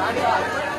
ありがとう。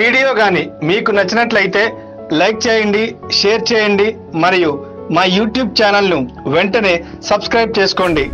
video కానీ మీకు నచ్చినట్లయితే లైక్ చేయండి షేర్ చేయండి మరియు మా యూట్యూబ్ ఛానల్ను వెంటనే సబ్స్క్రైబ్ చేసుకోండి.